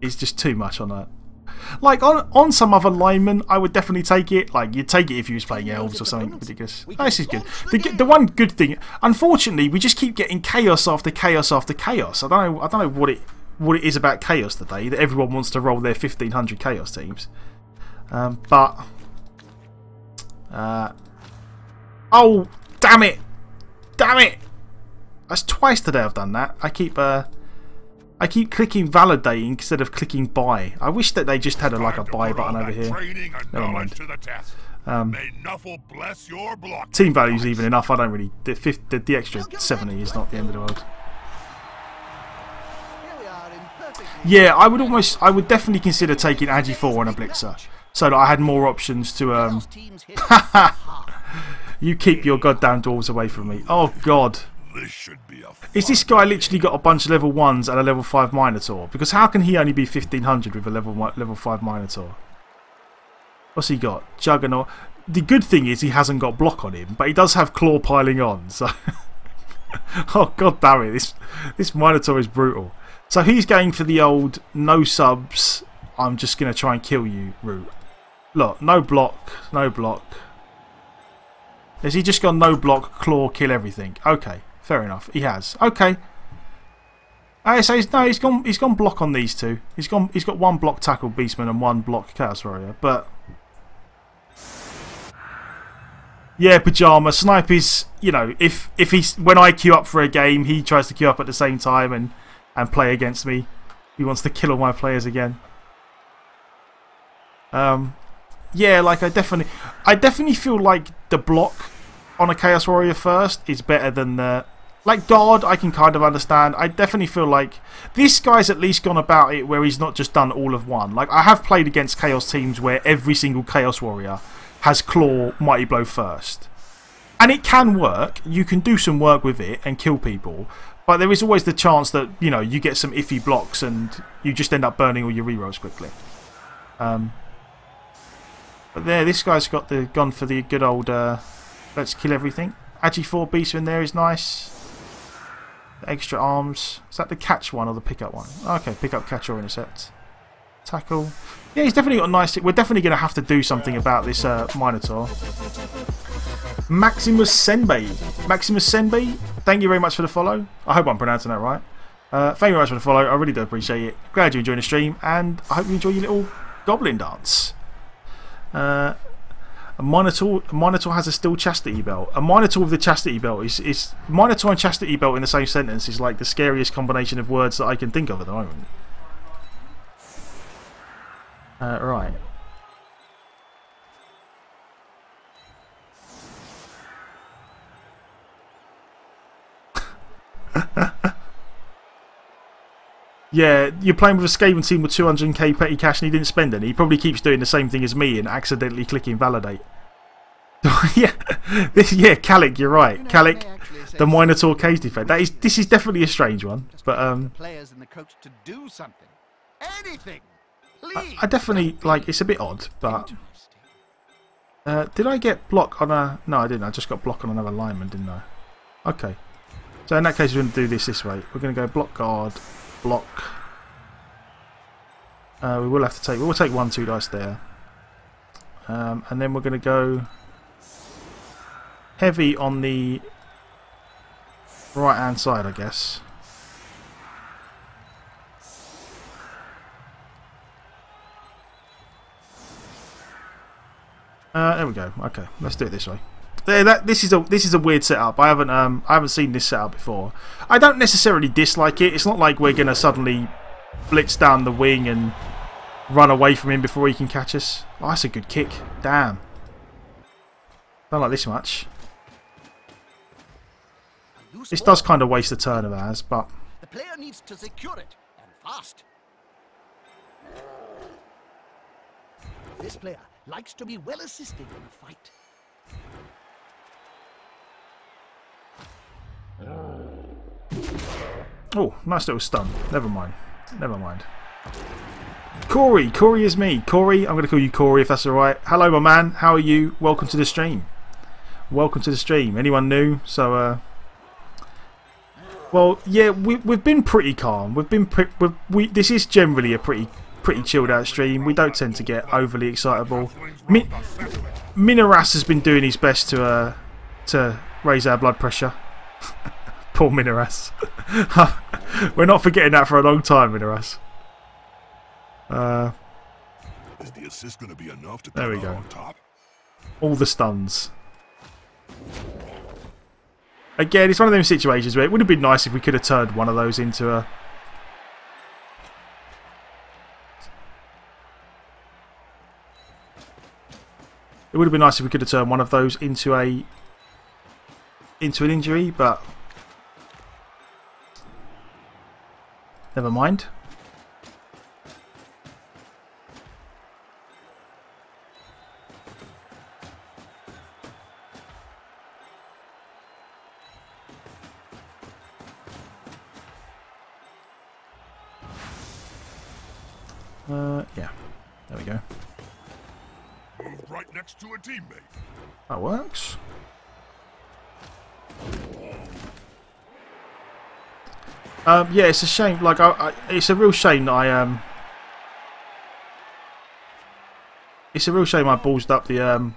is just too much on that. Like on on some other linemen, I would definitely take it. Like you'd take it if you was playing elves or something ridiculous. Oh, this is good. The, the one good thing, unfortunately, we just keep getting chaos after chaos after chaos. I don't know. I don't know what it what it is about chaos today that everyone wants to roll their 1500 chaos teams. Um, but uh, oh damn it, damn it! That's twice today I've done that. I keep uh, I keep clicking validating instead of clicking buy. I wish that they just had a, like a buy button over here. Never mind. Um, team value's even enough. I don't really. The, 50, the, the extra 70 is not the end of the world. Yeah, I would almost, I would definitely consider taking Agi 4 on a Blitzer. So that I had more options to, um... you keep your goddamn dwarves away from me. Oh, God. This should be a Is this guy literally got a bunch of level 1s and a level 5 Minotaur? Because how can he only be 1500 with a level level 5 Minotaur? What's he got? Juggernaut. The good thing is he hasn't got block on him, but he does have claw piling on, so... oh god damn it, this, this Minotaur is brutal. So he's going for the old no subs, I'm just going to try and kill you route. Look, no block, no block. Has he just gone no block, claw, kill everything? Okay. Fair enough. He has. Okay. I say no. He's gone. He's gone block on these two. He's gone. He's got one block tackle beastman and one block chaos warrior. But yeah, pajama snipe is. You know, if if he's when I queue up for a game, he tries to queue up at the same time and and play against me. He wants to kill all my players again. Um, yeah, like I definitely, I definitely feel like the block on a Chaos Warrior first is better than the like God, I can kind of understand. I definitely feel like this guy's at least gone about it where he's not just done all of one. Like, I have played against Chaos teams where every single Chaos Warrior has Claw, Mighty Blow first. And it can work. You can do some work with it and kill people. But there is always the chance that, you know, you get some iffy blocks and you just end up burning all your rerolls quickly. Um, but there, this guy's got the gone for the good old uh, let's kill everything. Agi 4 Beastman there is nice. Extra arms. Is that the catch one or the pickup one? Okay, pick up, catch, or intercept. Tackle. Yeah, he's definitely got a nice... We're definitely going to have to do something about this uh, Minotaur. Maximus Senbei. Maximus Senbei, thank you very much for the follow. I hope I'm pronouncing that right. Uh, thank you very much for the follow. I really do appreciate it. Glad you enjoyed the stream, and I hope you enjoy your little goblin dance. Uh, a Minotaur, a Minotaur has a steel chastity belt. A Minotaur with a chastity belt is, is Minotaur and chastity belt in the same sentence is like the scariest combination of words that I can think of at the moment. Uh, right. Yeah, you're playing with a Skaven team with 200k petty cash and he didn't spend any. He probably keeps doing the same thing as me and accidentally clicking validate. yeah, this, yeah, Calic, you're right. Calic, the Minotaur case defense. That is, this is definitely a strange one. But um, players and the coach to do something, anything. I, I definitely like. It's a bit odd, but uh, did I get block on a? No, I didn't. I just got block on another lineman, didn't I? Okay. So in that case, we're going to do this this way. We're going to go block guard, block. Uh, we will have to take. We'll take one two dice there, um, and then we're going to go heavy on the right hand side, I guess. Uh, there we go. Okay, let's do it this way. That, this is a this is a weird setup. I haven't um I haven't seen this setup before. I don't necessarily dislike it. It's not like we're gonna suddenly blitz down the wing and run away from him before he can catch us. Oh, that's a good kick. Damn. Don't like this much. This does kind of waste a turn of ours, but the player needs to secure it and fast. This player likes to be well assisted in a fight. Oh, nice little stun. Never mind. Never mind. Corey. Corey is me. Corey, I'm going to call you Corey if that's alright. Hello, my man. How are you? Welcome to the stream. Welcome to the stream. Anyone new? So, uh, Well, yeah, we, we've been pretty calm. We've been pre we've, we. This is generally a pretty pretty chilled out stream. We don't tend to get overly excitable. Min Minoras has been doing his best to uh, to raise our blood pressure. Poor Minoras. We're not forgetting that for a long time, Minoras. Uh, Is the assist going to be enough to There we go. top? all the stuns. Again, it's one of those situations where it would have been nice if we could have turned one of those into a. It would have been nice if we could have turned one of those into a into an injury, but never mind. Yeah, it's a shame. Like, I, I, it's a real shame that I um. It's a real shame I ballsed up the um.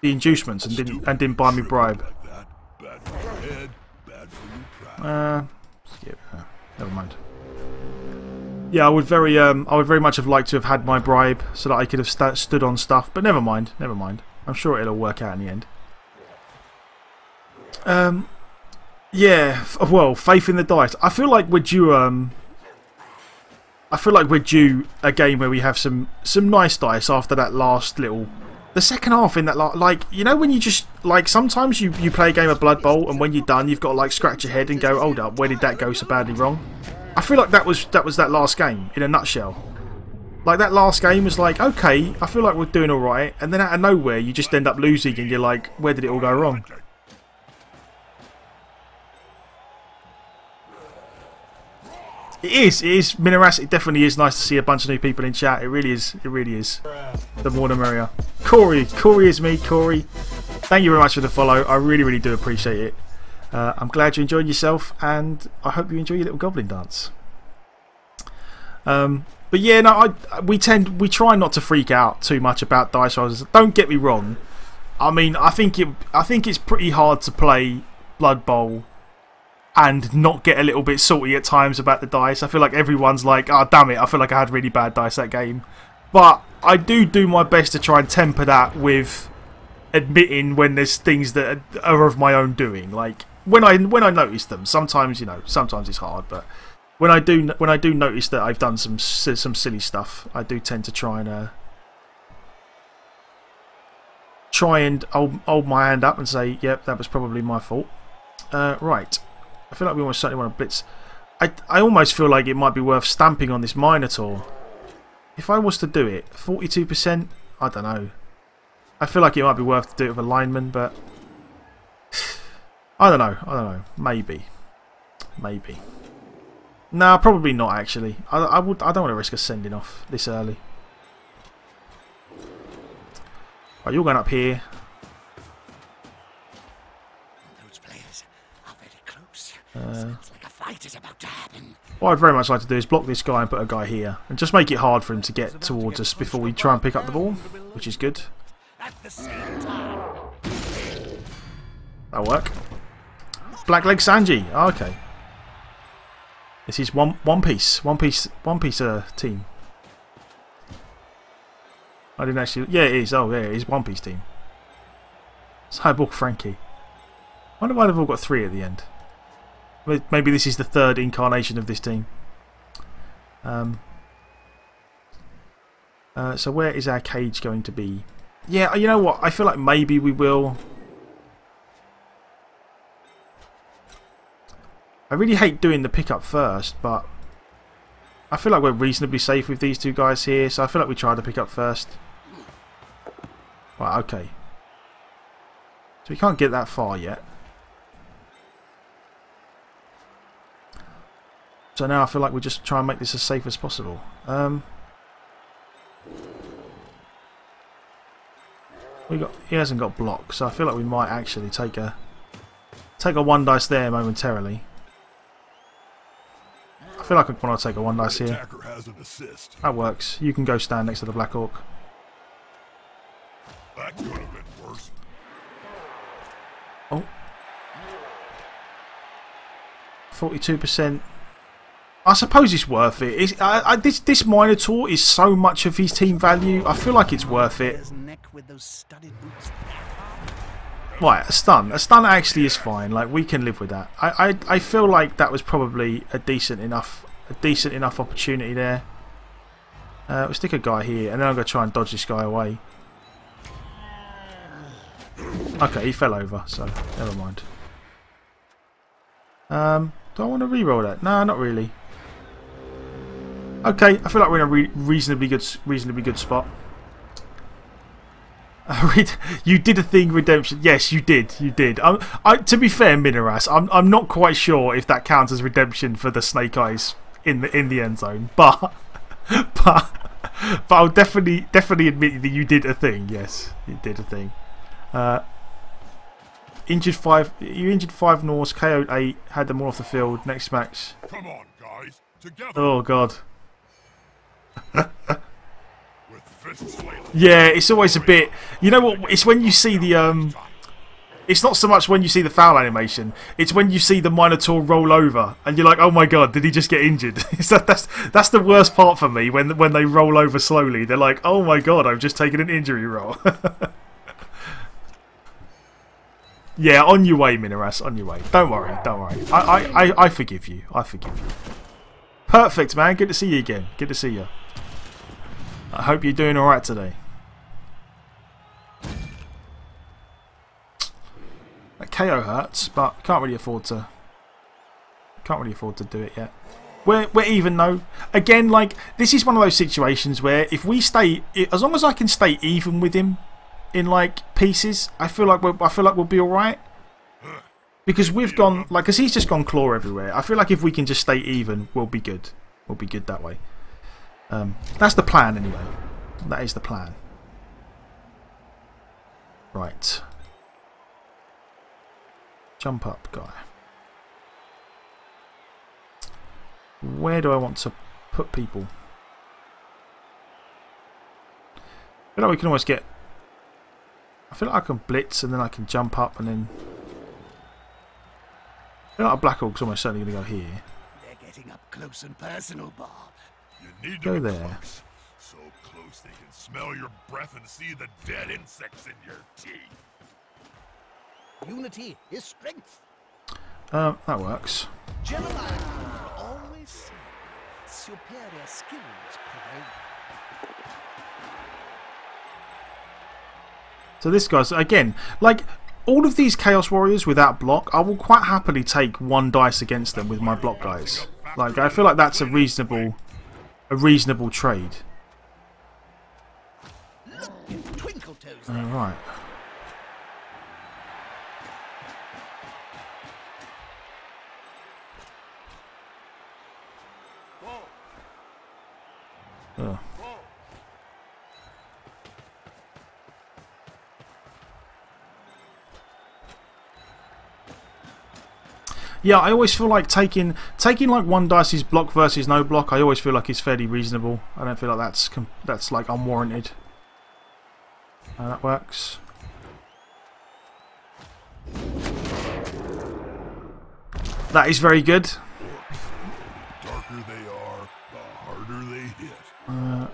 The inducements and didn't and didn't buy me bribe. Uh, skip. Uh, never mind. Yeah, I would very um, I would very much have liked to have had my bribe so that I could have sta stood on stuff. But never mind, never mind. I'm sure it'll work out in the end. Um, yeah. Well, faith in the dice. I feel like we're due. Um, I feel like we're due a game where we have some some nice dice after that last little. The second half in that, like you know, when you just like sometimes you you play a game of Blood Bowl and when you're done, you've got to like scratch your head and go, hold up, where did that go so badly wrong? I feel like that was that was that last game in a nutshell. Like that last game was like, okay, I feel like we're doing all right, and then out of nowhere you just end up losing, and you're like, where did it all go wrong? It is, it is Minoras. It definitely is nice to see a bunch of new people in chat. It really is, it really is. The more the merrier. Corey, Corey is me. Corey, thank you very much for the follow. I really, really do appreciate it. Uh, I'm glad you enjoyed yourself, and I hope you enjoy your little goblin dance. Um, but yeah, no, I, we tend we try not to freak out too much about dice rolls. Don't get me wrong. I mean, I think it I think it's pretty hard to play Blood Bowl and not get a little bit salty at times about the dice. I feel like everyone's like, "Oh, damn it! I feel like I had really bad dice that game." But I do do my best to try and temper that with admitting when there's things that are of my own doing. Like when I when I notice them, sometimes you know, sometimes it's hard, but when I do when I do notice that I've done some some silly stuff, I do tend to try and uh, try and hold, hold my hand up and say, "Yep, that was probably my fault." Uh, right, I feel like we almost certainly want to blitz. I I almost feel like it might be worth stamping on this Minotaur. If I was to do it, forty-two percent. I don't know. I feel like it might be worth to do it with a lineman, but I don't know. I don't know. Maybe, maybe. No, probably not. Actually, I, I would. I don't want to risk us sending off this early. Right, you're going up here. Happen. What I'd very much like to do is block this guy and put a guy here, and just make it hard for him to get towards us before we try and pick up the ball, which is good. At the same time, That'll work. Blackleg Sanji. Oh, okay. This is one one piece, one piece, one piece uh, team. I didn't actually. Yeah, it is. Oh, yeah, it is one piece team. Cyborg Frankie. I wonder why they've all got three at the end. May- Maybe this is the third incarnation of this team. Um. Uh, so where is our cage going to be? Yeah, you know what? I feel like maybe we will. I really hate doing the pickup first, but I feel like we're reasonably safe with these two guys here, so I feel like we try to pick up first. Right, okay. So we can't get that far yet. So now I feel like we just try and make this as safe as possible. Um, we got he hasn't got block, so I feel like we might actually take a take a one dice there momentarily. I feel like I want to take a one dice here. has an assist. That works. You can go stand next to the Black Orc. That could have been worse. Oh. 42%. I suppose it's worth it. It's, I, I, this, this Minotaur is so much of his team value. I feel like it's worth it. His neck with those studded boots. Right, a stun. A stun actually is fine. Like we can live with that. I, I, I feel like that was probably a decent enough a decent enough opportunity there. Uh, we'll stick a guy here, and then I'm gonna try and dodge this guy away. Okay, he fell over, so never mind. Um, do I want to re-roll that? No, not really. Okay, I feel like we're in a re reasonably good, reasonably good spot. you did a thing, redemption. Yes, you did. You did. Um, I, to be fair, Minoras, I'm I'm not quite sure if that counts as redemption for the Snake Eyes in the in the end zone, but but but I'll definitely definitely admit that you did a thing. Yes, you did a thing. Uh, injured five. You injured five Norse. KO'd eight. Had them all off the field. Next match. Come on, guys. Together Oh god. Yeah, it's always a bit. You know what? It's when you see the um. It's not so much when you see the foul animation. It's when you see the Minotaur roll over, and you're like, "Oh my god, did he just get injured?" that, that's that's the worst part for me when when they roll over slowly. They're like, "Oh my god, I've just taken an injury roll." yeah, on your way, Minoras. On your way. Don't worry. Don't worry. I, I, I, I forgive you. I forgive you. Perfect, man. Good to see you again. Good to see you. I hope you're doing alright today. That KO hurts, but can't really afford to. Can't really afford to do it yet. We're we're even though. Again, like this is one of those situations where if we stay, as long as I can stay even with him in like pieces, I feel like I feel like we'll be all right. Because we've gone like, because he's just gone claw everywhere. I feel like if we can just stay even, we'll be good. We'll be good that way. Um, that's the plan, anyway. That is the plan. Right. Jump up, guy. Where do I want to put people? I feel like we can always get. I feel like I can blitz and then I can jump up and then. I feel like a Black Orc's almost certainly going to go here. They're getting up close and personal, Bob. You need to Go there. close. So close they can smell your breath and see the dead insects in your teeth. Unity is strength. Um, that works. Gentlemen always say superior skills prevail. So this guy's again like all of these Chaos Warriors without block. I will quite happily take one dice against them with my block guys. Like I feel like that's a reasonable, a reasonable trade. Look at Twinkle Toes. All right. Oh. Yeah, I always feel like taking taking like one dice's block versus no block. I always feel like is fairly reasonable. I don't feel like that's that's like unwarranted. Uh, that works. That is very good. darker they are, the harder they hit. Uh,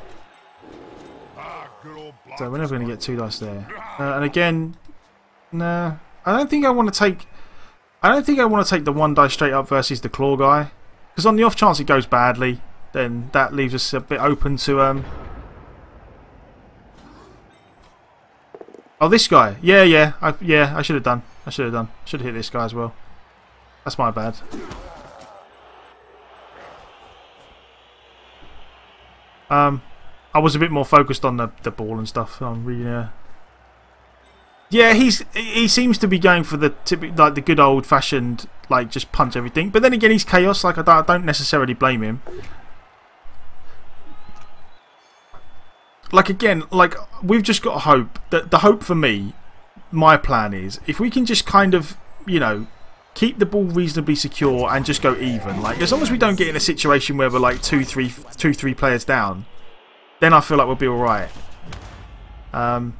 Ah, good old block. so we're never going to get two dice there. Uh, and again, nah. I don't think I want to take. I don't think I want to take the one die straight up versus the claw guy, because on the off chance it goes badly, then that leaves us a bit open to um. Oh, this guy. Yeah, yeah, I, yeah. I should have done. I should have done. Should have hit this guy as well. That's my bad. Um, I was a bit more focused on the the ball and stuff. I'm really, uh, yeah, he's he seems to be going for the typical like the good old fashioned like just punch everything. But then again, he's chaos. Like I don't, I don't necessarily blame him. Like again, like we've just got to hope that the hope for me, my plan is if we can just kind of you know keep the ball reasonably secure and just go even. Like as long as we don't get in a situation where we're like two, three, two, three players down, then I feel like we'll be all right. Um,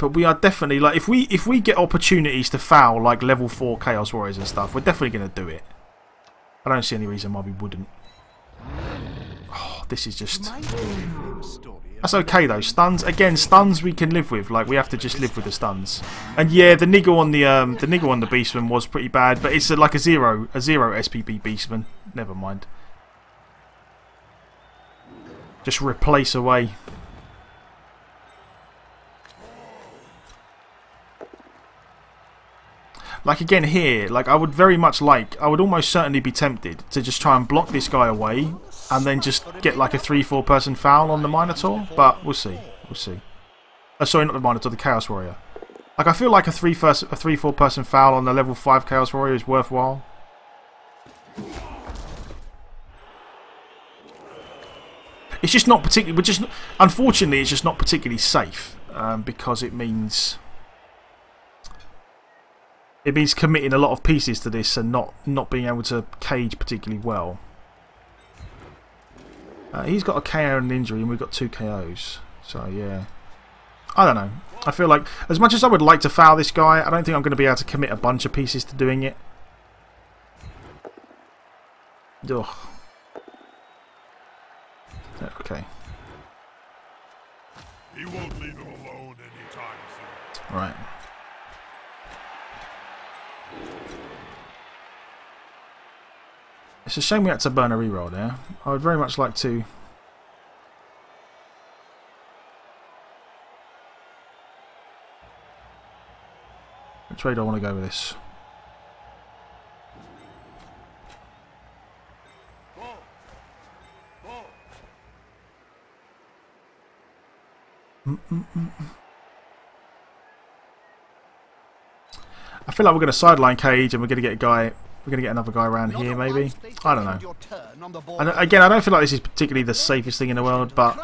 but we are definitely like if we if we get opportunities to foul like level four Chaos Warriors and stuff, we're definitely going to do it. I don't see any reason why we wouldn't. Oh, this is just. That's okay though. Stuns again. Stuns we can live with. Like we have to just live with the stuns. And yeah, the niggle on the um the niggle on the beastman was pretty bad, but it's a, like a zero a zero SPP beastman. Never mind. Just replace away. Like again here, like I would very much like, I would almost certainly be tempted to just try and block this guy away and then just get like a 3-4 person foul on the Minotaur, but we'll see, we'll see. Oh, sorry, not the Minotaur, the Chaos Warrior. Like I feel like a 3-4 a three, four person foul on the level 5 Chaos Warrior is worthwhile. It's just not particularly, but just unfortunately, it's just not particularly safe um, because it means it means committing a lot of pieces to this and not not being able to cage particularly well. Uh, he's got a KO and an injury, and we've got two KOs. So yeah, I don't know. I feel like as much as I would like to foul this guy, I don't think I'm going to be able to commit a bunch of pieces to doing it. Ugh. Okay. He won't leave him alone anytime soon. Right. It's a shame we had to burn a reroll there. I would very much like to... Which way do I want to go with this? Mm -mm -mm. I feel like we're going to sideline cage and we're going to get a guy we're going to get another guy around here, maybe. I don't know. And again, I don't feel like this is particularly the safest thing in the world, but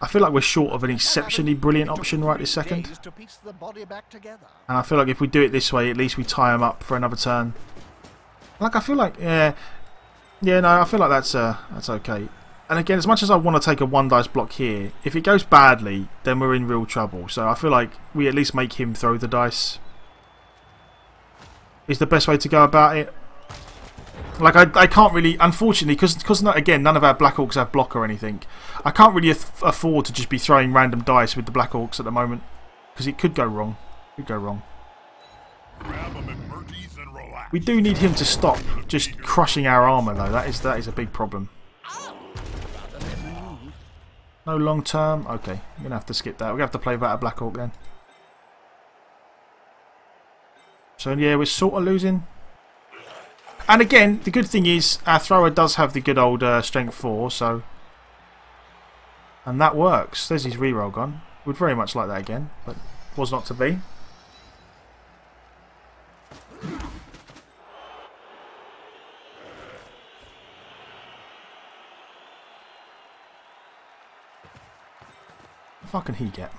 I feel like we're short of an exceptionally brilliant option right this second. And I feel like if we do it this way, at least we tie him up for another turn. Like, I feel like, yeah, yeah, no, I feel like that's uh, that's okay. And again, as much as I want to take a one dice block here, if it goes badly, then we're in real trouble. So I feel like we at least make him throw the dice is the best way to go about it. Like, I, I can't really, unfortunately, because, because again, none of our Black Orcs have block or anything, I can't really afford to just be throwing random dice with the Black Orcs at the moment. Because it could go wrong. It could go wrong. We do need him to stop just crushing our armour, though. That is, that is a big problem. No long term? Okay, I'm going to have to skip that. We're going to have to play that at Black Orc then. So yeah, we're sort of losing. And again, the good thing is our thrower does have the good old uh, strength 4, so... And that works. There's his reroll gone. Would very much like that again, but was not to be. What fuck can he get?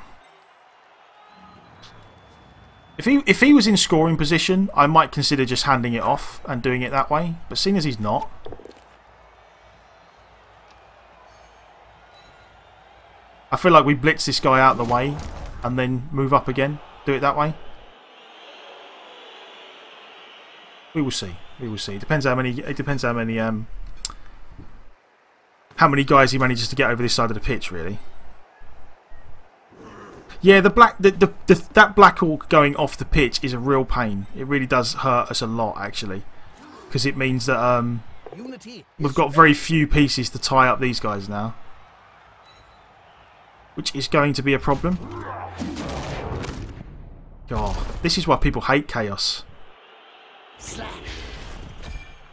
If he if he was in scoring position, I might consider just handing it off and doing it that way. But seeing as he's not, I feel like we blitz this guy out of the way and then move up again. Do it that way. We will see. We will see. It depends how many. It depends how many. Um, how many guys he manages to get over this side of the pitch, really. Yeah, the black the, the, the, that black orc going off the pitch is a real pain. It really does hurt us a lot actually, because it means that um, we've got very few pieces to tie up these guys now, which is going to be a problem. God, this is why people hate chaos. Slash,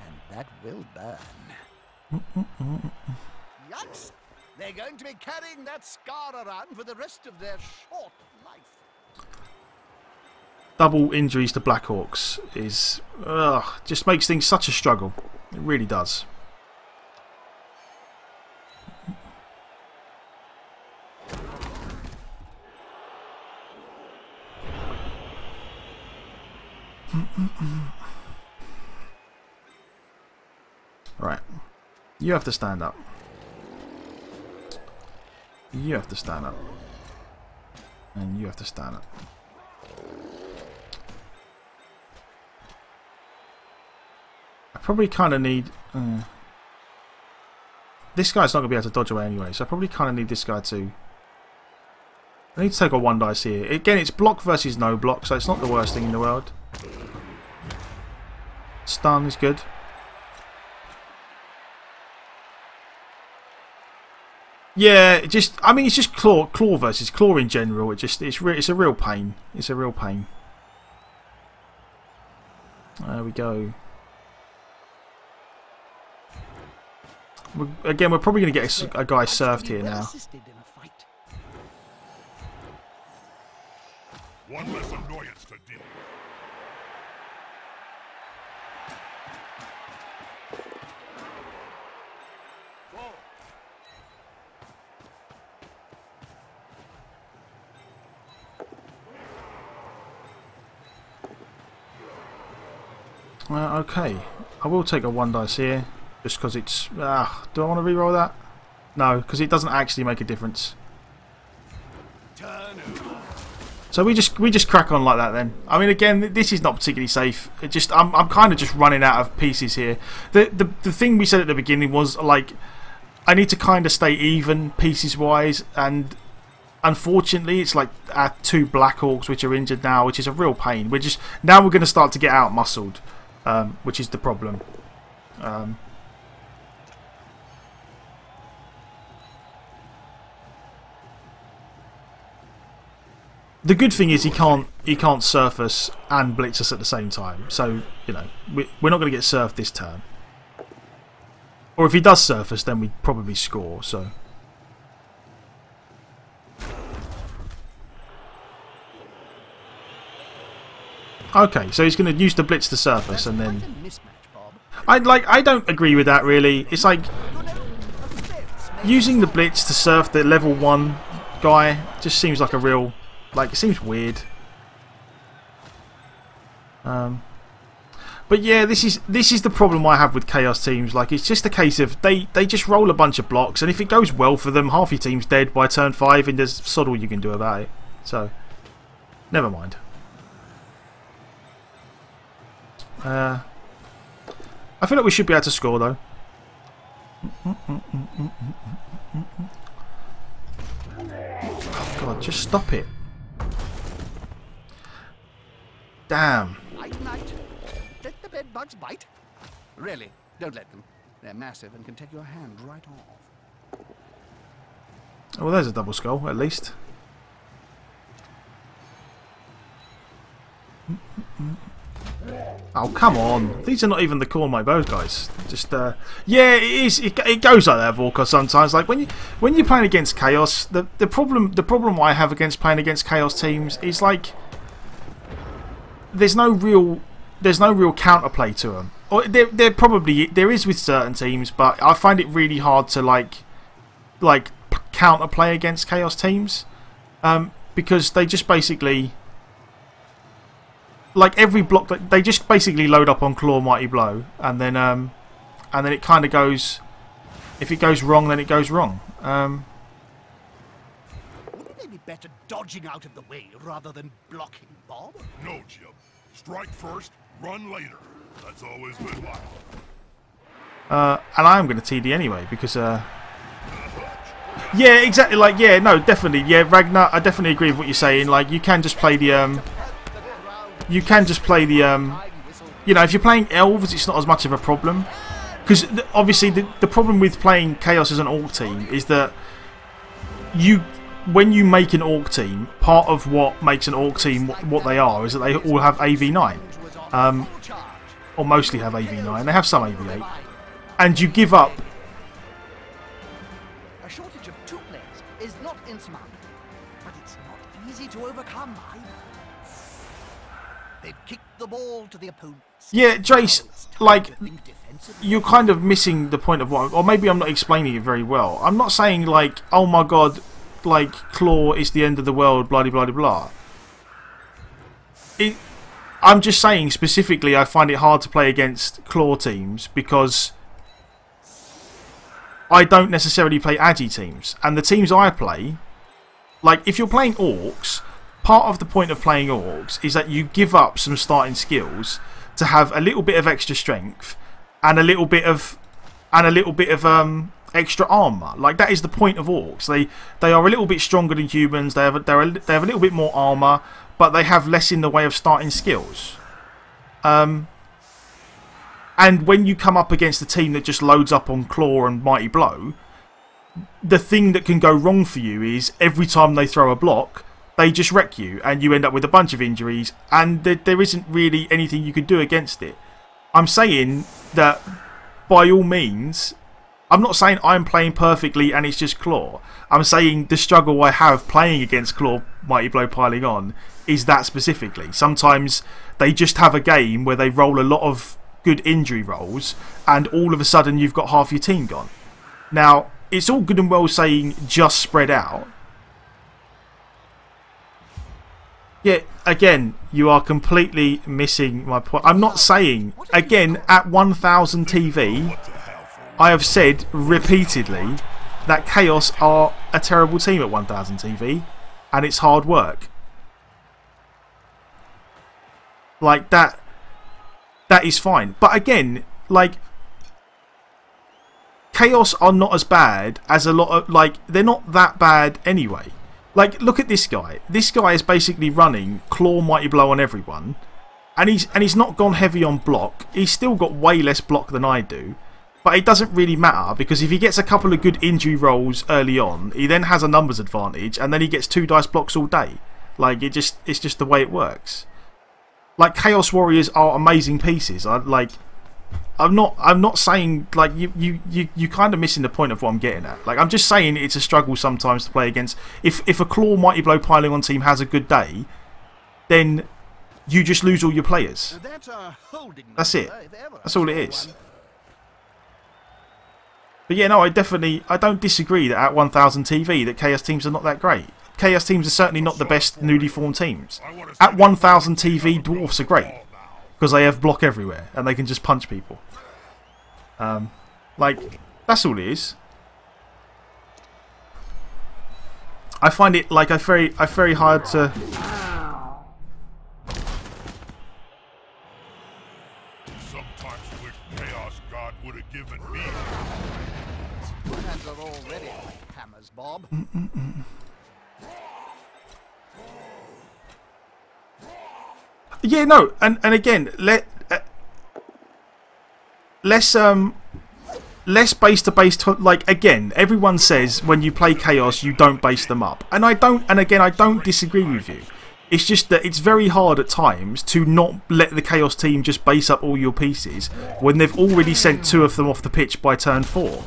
and that will burn. Mm -mm -mm Yikes! They're going to be carrying that scar around for the rest of their short life. Double injuries to Black Orcs is ugh, just makes things such a struggle. It really does. right. You have to stand up. You have to stand up. And you have to stand up. I probably kind of need... Uh, this guy's not going to be able to dodge away anyway, so I probably kind of need this guy to... I need to take a one dice here. Again, it's block versus no block, so it's not the worst thing in the world. Stun is good. Yeah, just I mean it's just claw claw versus claw in general. It just it's re it's a real pain. It's a real pain. There we go. We're, again, we're probably going to get a, a guy served here now. Uh, okay, I will take a one dice here, just because it's... Ah, do I want to re-roll that? No, because it doesn't actually make a difference. So we just we just crack on like that then. I mean, again, this is not particularly safe. It just I'm I'm kind of just running out of pieces here. The the the thing we said at the beginning was like I need to kind of stay even pieces wise, and unfortunately, it's like our two Black Orcs which are injured now, which is a real pain. We're just now we're going to start to get out muscled um, which is the problem. Um, the good thing is he can't he can't surf us and blitz us at the same time. So you know we, we're not going to get surfed this turn. Or if he does surf us, then we'd probably score. So. Okay, so he's going to use the blitz to surface and then... I like. I don't agree with that really. It's like using the blitz to surf the level one guy just seems like a real like it seems weird. Um, but yeah, this is this is the problem I have with chaos teams. Like it's just a case of they they just roll a bunch of blocks, and if it goes well for them, half your team's dead by turn five, and there's sod all you can do about it. So, never mind. Uh, I feel like we should be able to score though. Oh God, just stop it. Damn. Night, night. Let the bed bugs bite. Really, don't let them. They're massive and can take your hand right off. Well, there's a double skull, at least. Oh, come on. These are not even the core of my bows, guys. Just, uh, yeah, it is. It, it goes like that, Vorka, sometimes. Like, when, you, when you're playing against Chaos, the, the, problem, the problem I have against playing against Chaos teams is, like, there's no real, there's no real counterplay to them. Or there, there probably, there is with certain teams, but I find it really hard to, like, like, counterplay against Chaos teams. Um, because they just basically like every block that they just basically load up on claw mighty blow and then um and then it kind of goes if it goes wrong then it goes wrong um Wouldn't they be better dodging out of the way rather than blocking, Bob? No, Jim. Strike first, run later. That's always worthwhile. uh and I am going to TD anyway because uh yeah exactly like yeah no definitely yeah Ragnar I definitely agree with what you're saying like you can just play the um you can just play the, um, you know, if you're playing elves, it's not as much of a problem. Because obviously, the, the problem with playing Chaos as an Orc team is that you, when you make an Orc team, part of what makes an Orc team what they are is that they all have AV9. Um, or mostly have AV9. They have some AV8. And you give up. The ball to the opponents. Yeah, Jace, like, you're kind of missing the point of what, or maybe I'm not explaining it very well. I'm not saying like, oh my god, like Claw is the end of the world, blah blah blah blah. It, I'm just saying specifically, I find it hard to play against Claw teams because I don't necessarily play agi teams, and the teams I play, like if you're playing orcs, part of the point of playing orcs is that you give up some starting skills to have a little bit of extra strength and a little bit of and a little bit of um extra armor. Like that is the point of orcs. They they are a little bit stronger than humans. They have a, they're a, they have a little bit more armor, but they have less in the way of starting skills. Um, and when you come up against a team that just loads up on claw and mighty blow, the thing that can go wrong for you is every time they throw a block, they just wreck you, and you end up with a bunch of injuries, and there, there isn't really anything you can do against it. I'm saying that by all means, I'm not saying I'm playing perfectly and it's just Claw. I'm saying the struggle I have playing against Claw Mighty Blow piling on is that specifically. Sometimes they just have a game where they roll a lot of good injury rolls and all of a sudden you've got half your team gone. Now, it's all good and well saying just spread out. Yeah, again, you are completely missing my point. I'm not saying, again, at 1000 TV, I have said repeatedly that Chaos are a terrible team at 1000 TV and it's hard work. Like that that is fine. But again, like Chaos are not as bad as a lot of like they're not that bad anyway. Like look at this guy. This guy is basically running claw mighty blow on everyone. And he's and he's not gone heavy on block. He's still got way less block than I do. But it doesn't really matter because if he gets a couple of good injury rolls early on, he then has a numbers advantage and then he gets two dice blocks all day. Like it just it's just the way it works. Like Chaos Warriors are amazing pieces. I like I'm not I'm not saying like you you you you kind of missing the point of what I'm getting at. Like I'm just saying it's a struggle sometimes to play against if if a claw mighty blow piling on team has a good day, then you just lose all your players. That's it. That's all it is. But yeah, no, I definitely I don't disagree that at 1000 TV that Chaos teams are not that great. Chaos teams are certainly not the best newly formed teams. At 1000 TV, Dwarfs are great because they have block everywhere and they can just punch people. Um, like that's all it is. I find it like I very I very hard to. Sometimes wish Chaos God would have given me. Hands are already like hammers, Bob. Mm, mm, mm, Yeah, no, and and again, let uh, less um less base to base to like again everyone says when you play chaos you don't base them up. And i don't and again i don't disagree with you. It's just that it's very hard at times to not let the chaos team just base up all your pieces when they've already sent two of them off the pitch by turn four.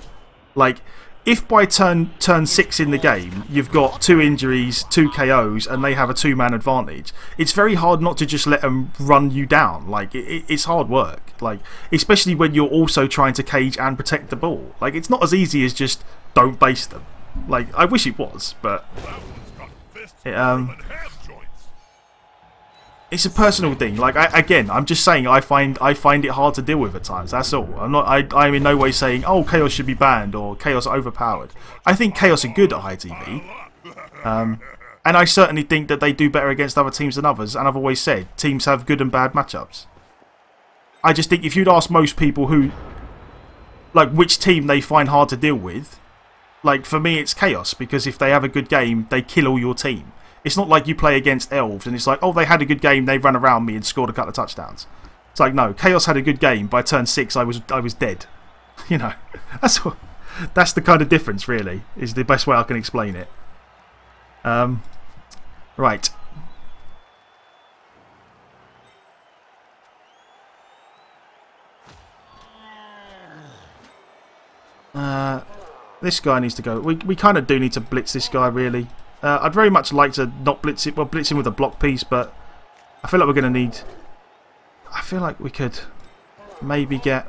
Like if by turn turn six in the game you've got two injuries, two KOs, and they have a two man advantage, it's very hard not to just let them run you down. Like it, it, it's hard work. Like especially when you're also trying to cage and protect the ball. Like it's not as easy as just don't base them. Like I wish it was, but That one's got fists It, um, and ham joints. It's a personal thing. Like I, again, I'm just saying I find I find it hard to deal with at times. That's all. I'm not. I, I'm in no way saying oh chaos should be banned or chaos overpowered. I think chaos are good at high TV, um, and I certainly think that they do better against other teams than others. And I've always said teams have good and bad matchups. I just think if you'd ask most people who, like, which team they find hard to deal with, like for me it's chaos because if they have a good game, they kill all your team. It's not like you play against elves and it's like, oh, they had a good game, they ran around me and scored a couple of touchdowns. It's like, no, Chaos had a good game. By turn six, I was I was dead. You know, that's what, that's the kind of difference, really. Is the best way I can explain it. Um, right. Uh, this guy needs to go. We, we kind of do need to blitz this guy, really. Uh, I'd very much like to not blitz it. Well, blitz him with a block piece, but I feel like we're going to need. I feel like we could maybe get.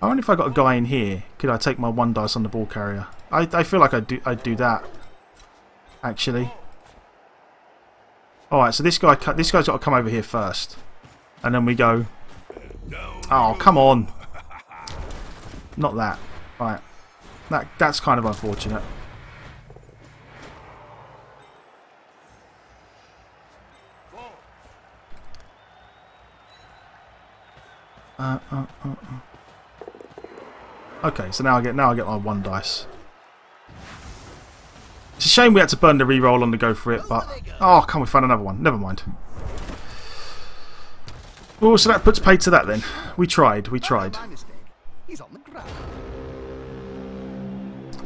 I wonder if I got a guy in here. Could I take my one dice on the ball carrier? I I feel like I do I'd do that. Actually. All right, so this guy this guy's got to come over here first, and then we go. Oh come on! Not that. Right. That that's kind of unfortunate. Uh, uh, uh, uh. Okay, so now I get now I get my one dice. It's a shame we had to burn the re-roll on the go for it, but oh, can we find another one? Never mind. Oh, so that puts paid to that then. We tried, we tried.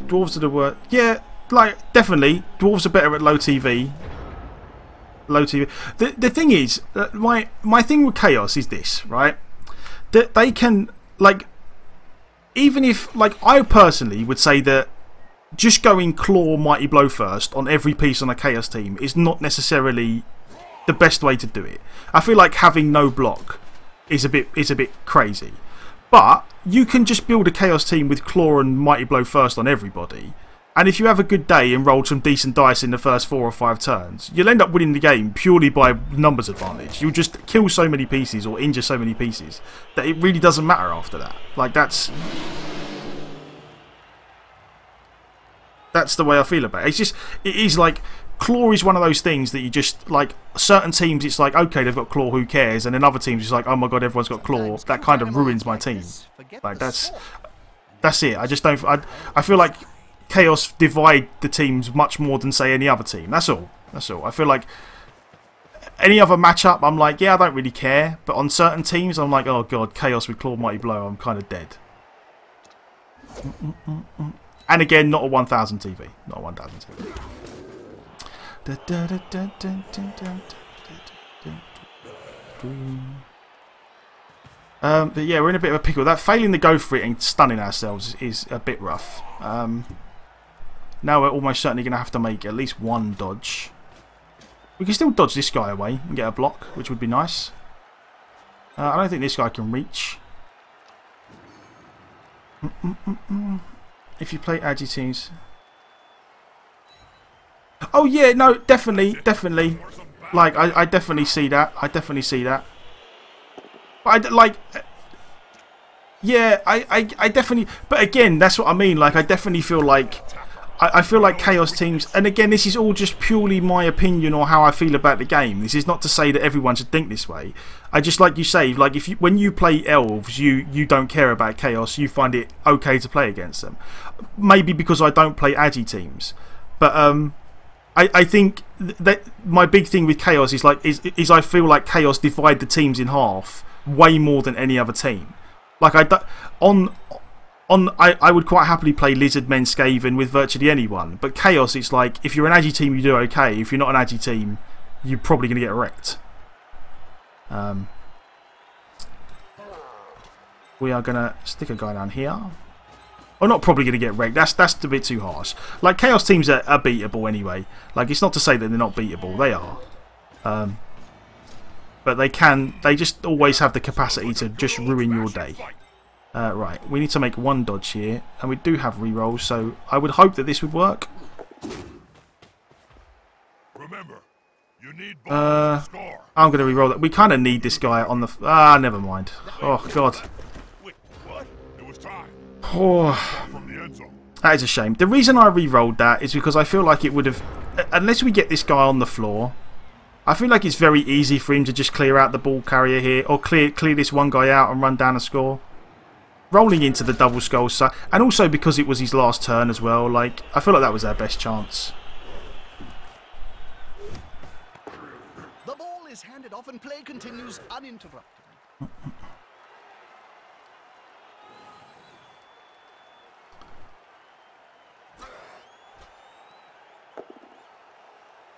Dwarves are the worst. Yeah, like definitely, dwarves are better at low TV. Low TV. The the thing is, uh, my my thing with chaos is this, right? That they can like, even if like I personally would say that just going claw mighty blow first on every piece on a chaos team is not necessarily the best way to do it. I feel like having no block is a bit is a bit crazy. But you can just build a Chaos team with Claw and Mighty Blow first on everybody. And if you have a good day and roll some decent dice in the first four or five turns, you'll end up winning the game purely by numbers advantage. You'll just kill so many pieces or injure so many pieces that it really doesn't matter after that. Like, that's. That's the way I feel about it. It's just. It is like. Claw is one of those things that you just like. Certain teams, it's like okay, they've got claw, who cares? And in other teams, it's like oh my god, everyone's got claw. That kind of ruins my team. Like that's that's it. I just don't. I I feel like chaos divide the teams much more than say any other team. That's all. That's all. I feel like any other matchup, I'm like yeah, I don't really care. But on certain teams, I'm like oh god, chaos with claw, mighty blow, I'm kind of dead. And again, not a 1000 TV. Not a 1000 TV. Um, but yeah, we're in a bit of a pickle. That failing to go for it and stunning ourselves is a bit rough. Um, now we're almost certainly going to have to make at least one dodge. We can still dodge this guy away and get a block, which would be nice. Uh, I don't think this guy can reach. Mm -mm -mm if you play agi teams, Oh yeah, no, definitely, definitely. Like I, I definitely see that. I definitely see that. But I like. Yeah, I, I, I definitely. But again, that's what I mean. Like I definitely feel like. I, I feel like chaos teams, and again, this is all just purely my opinion or how I feel about the game. This is not to say that everyone should think this way. I just like you say, like if you when you play elves, you you don't care about chaos. You find it okay to play against them. Maybe because I don't play agi teams, but um, I, I think that my big thing with Chaos is like is, is I feel like Chaos divide the teams in half way more than any other team. Like I on on I, I would quite happily play Lizard Men Skaven with virtually anyone, but Chaos it's like if you're an Agi team you do okay. If you're not an Agi team, you're probably going to get wrecked. Um, we are going to stick a guy down here. Or not probably going to get wrecked. That's that's a bit too harsh. Like Chaos teams are, are beatable anyway. Like it's not to say that they're not beatable. They are. Um, but they can. They just always have the capacity to just ruin your day. Uh, right, we need to make one dodge here, and we do have rerolls, so I would hope that this would work. Remember, you need Uh. I'm going to re-roll that. We kind of need this guy on the. Ah, never mind. Oh God. Wait, what? It was time. Oh. From the end zone. That is a shame. The reason I re-rolled that is because I feel like it would have... Unless we get this guy on the floor, I feel like it's very easy for him to just clear out the ball carrier here or clear clear this one guy out and run down a score. Rolling into the double skull side. And also because it was his last turn as well. Like, I feel like that was our best chance. The ball is handed off and play continues uninterrupted.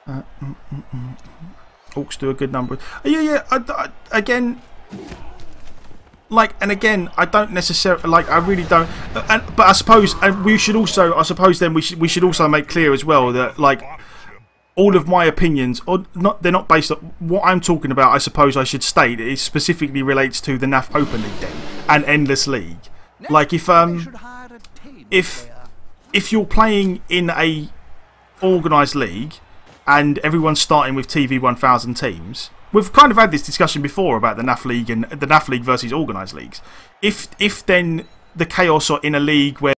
Uh, mm, mm, mm, Orcs do a good number. Yeah, yeah. I, I, again, like, and again, I don't necessarily like. I really don't. And but I suppose, and we should also. I suppose then we should we should also make clear as well that like all of my opinions, or not, they're not based on what I'm talking about. I suppose I should state it specifically relates to the NAF Open League then and Endless League. Like if um if if you're playing in a organised league and everyone's starting with TV 1000 teams, we've kind of had this discussion before about the NAF league and the NAF league versus organised leagues. If if then the chaos in a league where